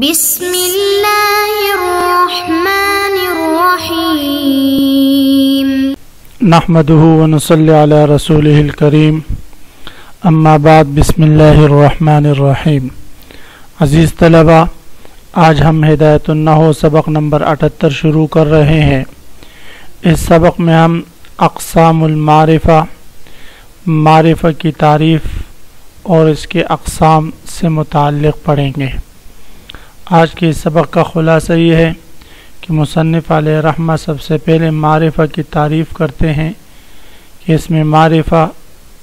بسم الله الرحمن الرحيم نحمده ونصلي على رسوله الكريم. اما بعد، بسم الله الرحمن الرحیم عزیز طلبہ آج ہم ہدایت النحو سبق نمبر اٹھتر شروع کر رہے ہیں. اس سبق میں ہم اقسام المعرفہ، معرفہ کی تعریف اور اس کے اقسام سے متعلق پڑھیں گے. آج کے اس سبق کا خلاصہ یہ ہے کہ مصنف علیہ رحمہ سب سے پہلے معرفہ کی تعریف کرتے ہیں کہ اس میں معرفہ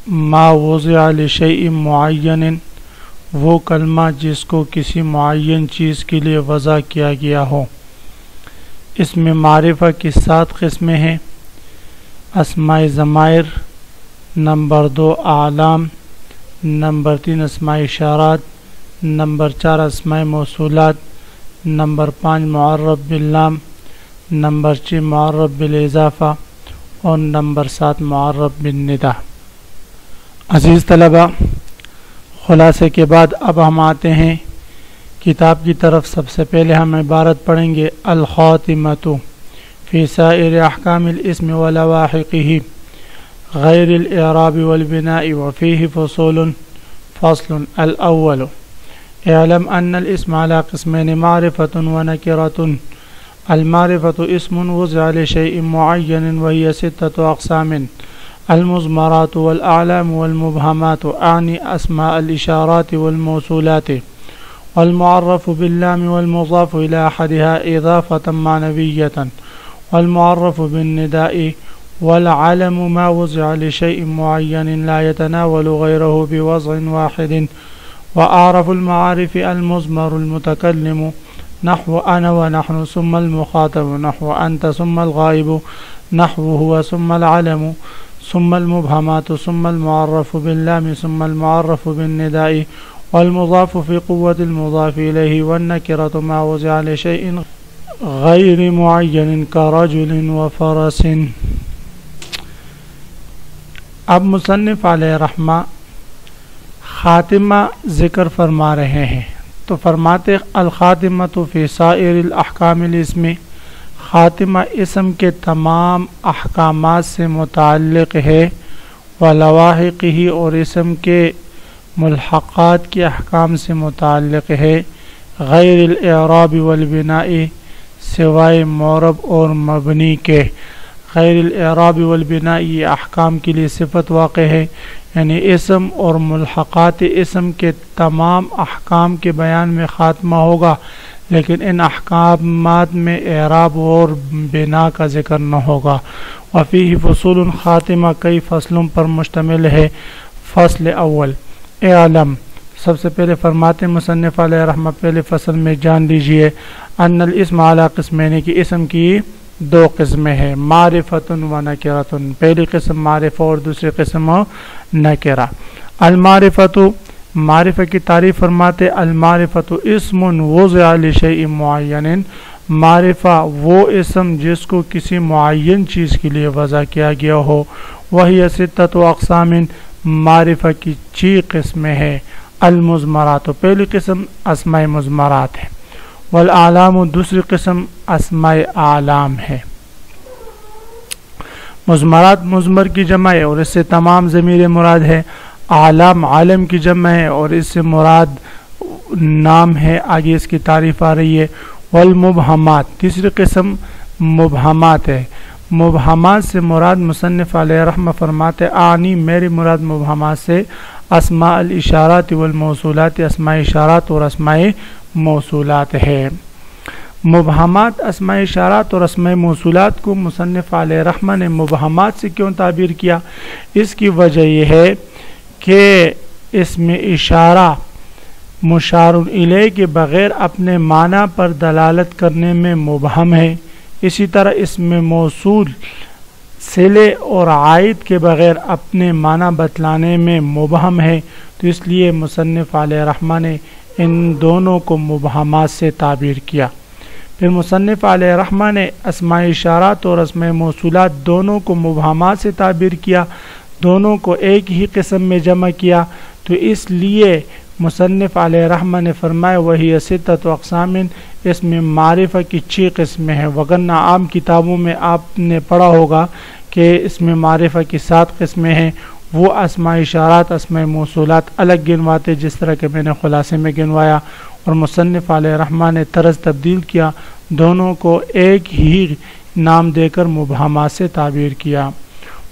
ما وضع لشیء معین، وہ کلمہ جس کو کسی معین چیز کے لیے وضع کیا گیا ہو۔ اس میں معرفہ کی سات قسمیں ہیں۔ اسماء ضمائر، نمبر دو اعلام نمبر تین اسماء اشارات نمبر چار اسماء موصولات، نمبر پانچ معرب باللام، نمبر چھ معرب بالاضافہ اور نمبر سات معرب بالندا عزیز طلبہ خلاصے کے بعد اب ہم آتے ہیں۔ کتاب کی طرف سب سے پہلے ہم عبارت پڑھیں گے، الخاتمۃ فی سائر احکام الاسم ولواحقه غیر الاعراب والبناء وفيه فصول، فصل الاول۔ اعلم أن الاسم على قسمين معرفة ونكرة. المعرفة اسم وضع لشيء معين وهي ستة أقسام. المزمرات والأعلام والمبهمات أعني أسماء الإشارات والموصولات. والمعرف باللام والمضاف إلى أحدها إضافة معنوية والمعرف بالنداء والعلم ما وضع لشيء معين لا يتناول غيره بوضع واحد. وأعرف المعارف المزمر المتكلم. نحو أنا ونحن ثم المخاطب نحو أنت ثم الغائب نحو هو ثم العلم ثم المبهمات ثم المعرف باللام ثم المعرف بالنداء والمضاف في قوة المضاف إليه والنكرة ما وزع لشيء غير معين كرجل وفرس. أب مصنف علیہ رحمہ خاتمہ ذکر فرما رہے ہیں۔ تو فرماتے الخاتمہ تو فی سائر الاحکام الاسم۔ خاتمہ اسم کے تمام احکامات سے متعلق ہے۔ و لواحق ہی اور اسم کے ملحقات کے احکام سے متعلق ہے۔ غیر الاعراب والبنائی سوائے مورب اور مبنی کے۔ غیر الاعراب والبنائی یہ احکام کے لیے صفت واقع ہے۔ یعنی اسم اور ملحقات اسم کے تمام احکام کے بیان میں خاتمہ ہوگا، لیکن ان احکامات میں اعراب اور بنا کا ذکر نہ ہوگا۔ وفی فصول خاتمہ کئی فصلوں پر مشتمل ہے۔ فصل اول، اعلم۔ سب سے پہلے فرماتے مصنف علیہ رحمہ پہلے فصل میں جان لیجیے، ان الاسم اعلیٰ قسمین کی اسم کی دو قسمیں ہیں معرفت و نکرتن۔ پہلی قسم معرف اور دوسری قسم نکرہ۔ المعرفت معرفہ کی تعریف فرماتے المعرفت اسم وضع لشیء معین۔ معرفہ وہ اسم جس کو کسی معین چیز کے لیے وضع کیا گیا ہو۔ وہی ستت و اقسام معرفہ کی چی قسمیں ہیں المزمرات پہلی قسم اسماء مزمرات ہے۔ والعلام دوسری قسم اسماء اعلام ہے۔ مزمرات مزمر کی جمع ہے اور اس سے تمام ضمیر مراد ہے۔ عالم عالم کی جمع ہے اور اس سے مراد نام ہے۔ آگے اس کی تعریف آ رہی ہے۔ والمبہمات، تیسری قسم مبہمات ہے۔ مبہمات سے مراد مصنف علیہ رحمہ فرماتے آنی میری مراد مبہمات سے اسماء الاشارات والموصولات، اسماء اشارات اور اسماء موصولات ہے مبہمات اسماء اشارات اور اسماء موصولات کو مصنف علیہ رحمہ نے مبہمات سے کیوں تعبیر کیا؟ اس کی وجہ یہ ہے کہ اس میں اشارہ مشار الیہ کے بغیر اپنے معنی پر دلالت کرنے میں مبہم ہے۔ اسی طرح اس میں موصول سلے اور عائد کے بغیر اپنے معنی بتلانے میں مبہم ہے۔ تو اس لیے مصنف علیہ رحمہ نے ان دونوں کو مبہمات سے تعبیر کیا۔ پھر مصنف علیہ رحمہ نے اسماء اشارات اور اسماء موصولات دونوں کو مبہمات سے تعبیر کیا، دونوں کو ایک ہی قسم میں جمع کیا۔ تو اس لیے مصنف علیہ رحمہ نے فرمایا، وہی ستت و اقسام، اس میں معرفہ کی چھ قسمیں ہیں۔ وگرنہ عام کتابوں میں آپ نے پڑھا ہوگا کہ اس میں معرفہ کی سات قسمیں ہیں۔ وہ اسماء اشارات اسماء موصولات الگ گنواتے، جس طرح کہ میں نے خلاصے میں گنوایا اور مصنف علیہ رحمٰ نے طرز تبدیل کیا، دونوں کو ایک ہی نام دے کر مبہمات سے تعبیر کیا۔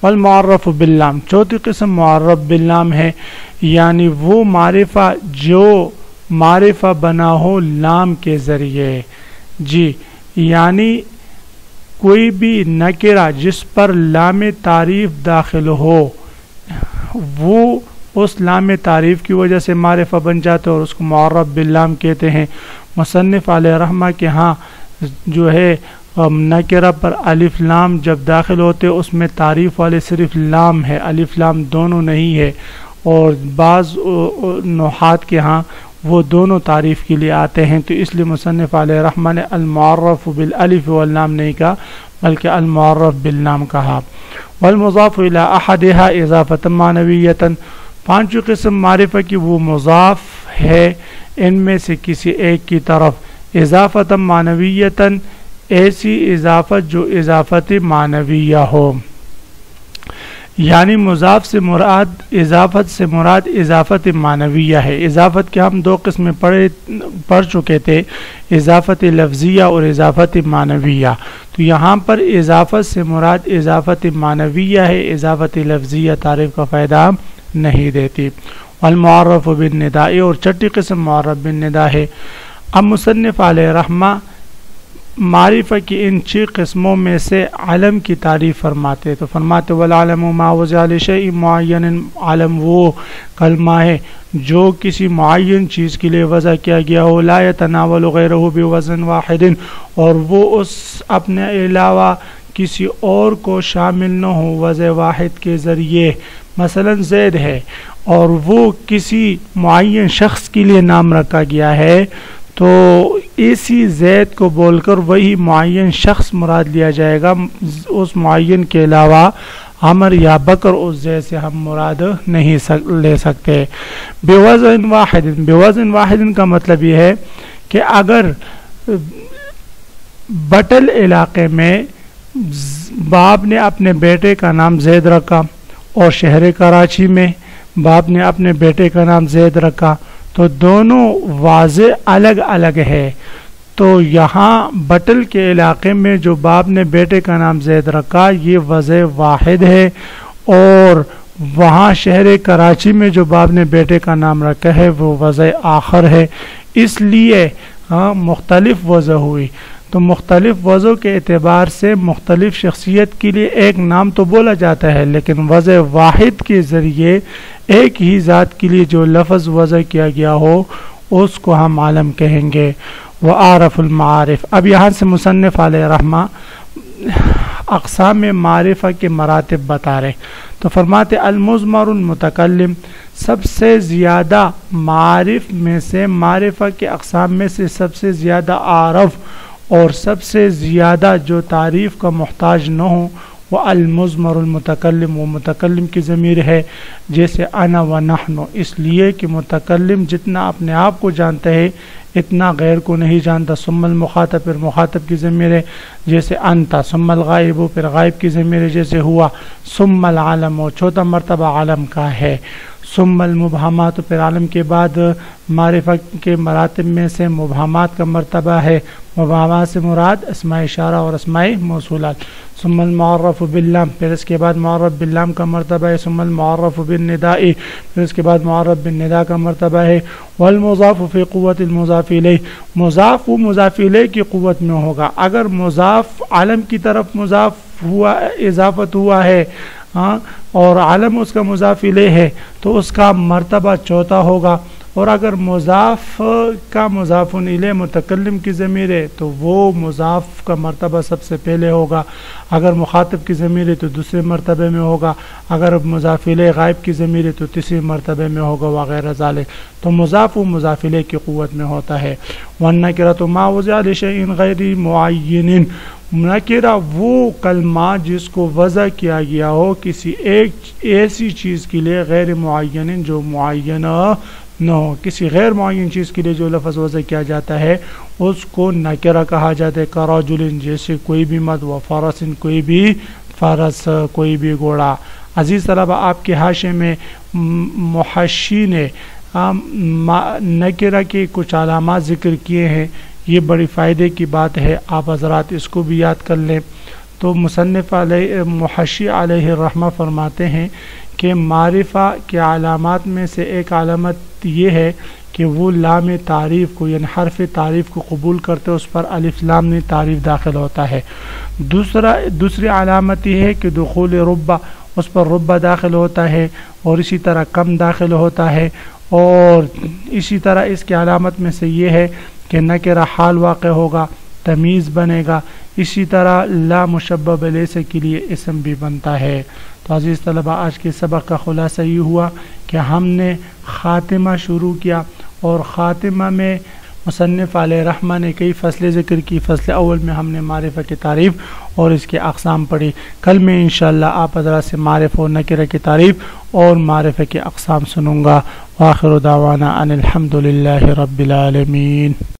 والمعرف باللام۔ چوتھی قسم معرف باللام ہے یعنی وہ معرفہ جو معرفہ بنا ہو لام کے ذریعے۔ جی یعنی کوئی بھی نکرہ جس پر لام تعریف داخل ہو وہ اس لام تعریف کی وجہ سے معرفہ بن جاتے اور اس کو معرف باللام کہتے ہیں۔ مصنف علیہ رحمہ کے ہاں جو ہے نکرہ پر الف لام جب داخل ہوتے اس میں تعریف والے صرف لام ہے، الف لام دونوں نہیں ہے۔ اور بعض نحات کے ہاں وہ دونوں تعریف کے لیے آتے ہیں۔ تو اس لیے مصنف علیہ رحمٰ نے المعرف بالالف واللام نہیں کہا۔ بلکہ المعرف بالنام کہا۔ والمضاف الى احدها اضافت معنویتا۔ پانچوں قسم معرفہ کی وہ مضاف ہے۔ ان میں سے کسی ایک کی طرف اضافت معنویتا، ایسی اضافت جو اضافت معنویہ ہو۔ یعنی مضاف سے مراد اضافت سے مراد اضافت معنویہ ہے۔ اضافت کے ہم دو قسمیں پڑھے، پڑھ چکے تھے، اضافت لفظیہ اور اضافت معنویہ۔ تو یہاں پر اضافت سے مراد اضافت معنویہ ہے، اضافت لفظیہ تعریف کا فائدہ نہیں دیتی۔ المعرف بن ندا اور چٹی قسم معرف بن ندا ہے۔ اب مصنف علیہ رحمہ معرفہ کی ان چھ قسموں میں سے علم کی تعریف فرماتے تو فرماتے والعلم ما وزال شیء معین، علم وہ کلمہ ہے جو کسی معین چیز کے لیے وضع کیا گیا ہو۔ لا يتناول غیرہ بوزن واحد، اور وہ اس اپنے علاوہ کسی اور کو شامل نہ ہو وضع واحد کے ذریعے۔ مثلا زید ہے، اور وہ کسی معین شخص کے لیے نام رکھا گیا ہے۔ تو اسی زید کو بول کر وہی معین شخص مراد لیا جائے گا۔ اس معین کے علاوہ عمر یا بکر اس زید سے ہم مراد نہیں لے سکتے۔ بے وزن واحد بے وزن واحد کا مطلب یہ ہے کہ اگر بٹل علاقے میں باپ نے اپنے بیٹے کا نام زید رکھا اور شہر کراچی میں باپ نے اپنے بیٹے کا نام زید رکھا تو دونوں واضح الگ الگ ہے۔ تو یہاں بٹل کے علاقے میں جو باپ نے بیٹے کا نام زید رکھا، یہ وضع واحد ہے۔ اور وہاں شہر کراچی میں جو باپ نے بیٹے کا نام رکھا ہے، وہ وضع آخر ہے۔ اس لیے ہاں مختلف وضع ہوئی۔ تو مختلف وضع کے اعتبار سے مختلف شخصیت کے لیے ایک نام تو بولا جاتا ہے، لیکن وضع واحد کے ذریعے ایک ہی ذات کے لیے جو لفظ وضع کیا گیا ہو، اس کو ہم عالم کہیں گے۔ وہ عارف المعارف۔ اب یہاں سے مصنف علیہ رحمہ اقسام معرفہ کے مراتب بتا رہے تو فرماتے المزمر المتکلم۔ سب سے زیادہ معارف میں سے، معرفہ کے اقسام میں سے سب سے زیادہ عارف اور سب سے زیادہ جو تعریف کا محتاج نہ ہو وہ المزمر المتکلم، وہ متکلم کی ضمیر ہے، جیسے انا و نحنو، اس لیے کہ متکلم جتنا اپنے آپ کو جانتا ہے، اتنا غیر کو نہیں جانتا۔ ثم المخاطب، پھر مخاطب کی ضمیر ہے، جیسے انتا ثم الغائب، پھر غائب کی ضمیر ہے، جیسے ہوا۔ ثم العالم و چوتھا مرتبہ عالم کا ہے۔ ثم المبہمات پھر عالم کے بعد معرفہ کے مراتب میں سے مبہمات کا مرتبہ ہے۔ مبہمات سے مراد اسماء اشارہ اور اسماء موصولات۔ ثم المعرف باللام، پھر اس کے بعد معرف باللام کا مرتبہ ہے۔ ثم المعرف بالنداء، پھر اس کے بعد معرف بالندا کا مرتبہ ہے۔ والمضاف فی قوت المضاف الیہ۔ مضاف و مضاف الیہ کی قوت میں ہوگا۔ اگر مضاف عالم کی طرف مضاف ہوا، اضافت ہوا ہے ہاں اور عالم اس کا مضاف الیہ ہے تو اس کا مرتبہ چوتھا ہوگا۔ اور اگر مضاف کا مضاف علیہ متکلم کی ضمیر ہے تو وہ مضاف کا مرتبہ سب سے پہلے ہوگا۔ اگر مخاطب کی ضمیر ہے تو دوسرے مرتبے میں ہوگا۔ اگر مضاف علیہ غائب کی ضمیر ہے تو تیسرے مرتبے میں ہوگا وغیرہ ذالک۔ تو مضاف و مضافلے کی قوت میں ہوتا ہے۔ ورنہ کرا تو ما وزال شعین غیر معین نکرہ وہ کلمہ جس کو وضع کیا گیا ہو کسی ایک ایسی چیز کے لیے غیر معین جو معینہ نہ ہو۔ کسی غیر معین چیز کے لیے جو لفظ وضع کیا جاتا ہے، اس کو نکرہ کہا جاتا ہے، کراجلن، جیسے کوئی بھی مد و فرسن کوئی بھی فرس کوئی بھی گھوڑا۔ عزیز طلبہ، آپ کے حاشے میں محشی نے نکرہ کے کچھ علامات ذکر کیے ہیں۔ یہ بڑی فائدے کی بات ہے، آپ حضرات اس کو بھی یاد کر لیں۔ تو مصنف علیہ، محشی علیہ الرحمہ فرماتے ہیں کہ معرفہ کے علامات میں سے ایک علامت یہ ہے کہ وہ لام تعریف کو یعنی حرف تعریف کو قبول کرتے اس پر الف لام نے تعریف داخل ہوتا ہے۔ دوسرا، دوسری علامت یہ ہے کہ دخول ربہ اس پر ربہ داخل ہوتا ہے اور اسی طرح کم داخل ہوتا ہے۔ اور اسی طرح اس کی علامت میں سے یہ ہے کہ نہ کہ حال واقع ہوگا، تمیز بنے گا۔ اسی طرح لا مشبب لیسے کے لیے اسم بھی بنتا ہے۔ تو عزیز طلبہ آج کے سبق کا خلاصہ یہ ہوا کہ ہم نے خاتمہ شروع کیا اور خاتمہ میں مصنف علیہ رحمہ نے کئی فصلیں ذکر کی۔ فصل اول میں ہم نے معرفہ کی تعریف اور اس کے اقسام پڑھی۔ کل میں انشاءاللہ آپ حضرات سے معرف و نکرہ کی تعریف اور معرفہ کے اقسام سنوں گا۔ واخر دعوانا ان الحمد للہ رب العالمین۔